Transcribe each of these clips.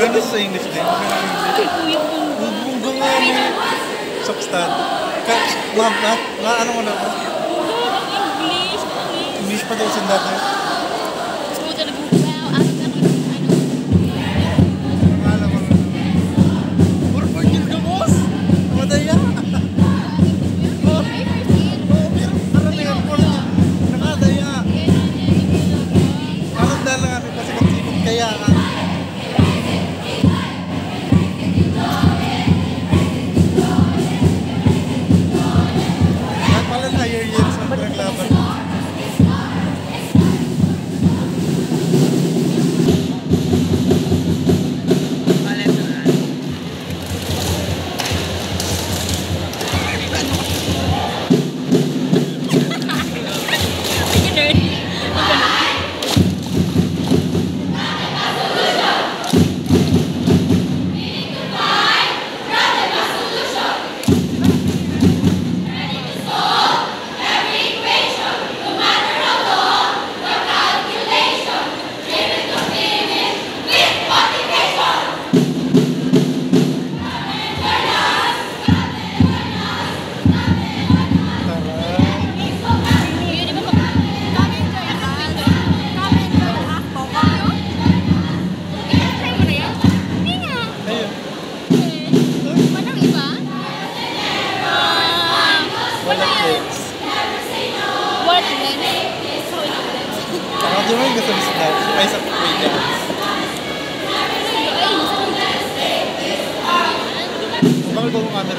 Ganun sa English din. Bugong ano. Sakstad. Ma, ma, ma, ano mo na? English pa daw sa dati. ये ये Estaba tienen que solicitar a esa familia. ¿Cómo lo puedo mandar?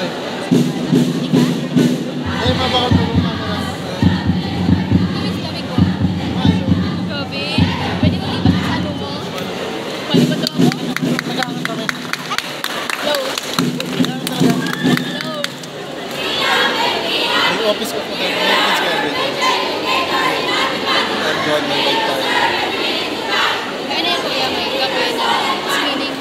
Lord my may kapay na spinning.